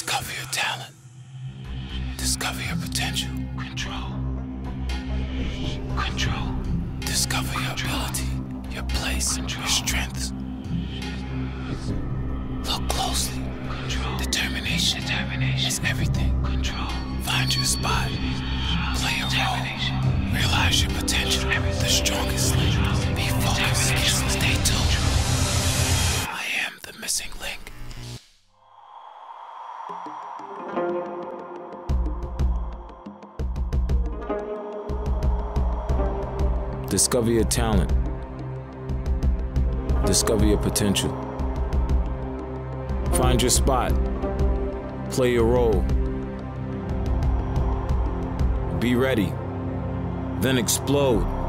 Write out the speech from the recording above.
Discover your talent. Discover your potential. Control. Control. Discover your ability, your place, And your strengths. Look closely. Control. Determination Determination. is everything. Control. Find your spot. Play Determination. role. Realize your potential. The strongest link. Be focused. Stay tuned. I am the missing link. Discover your talent. Discover your potential. Find your spot. Play your role. Be ready. Then explode.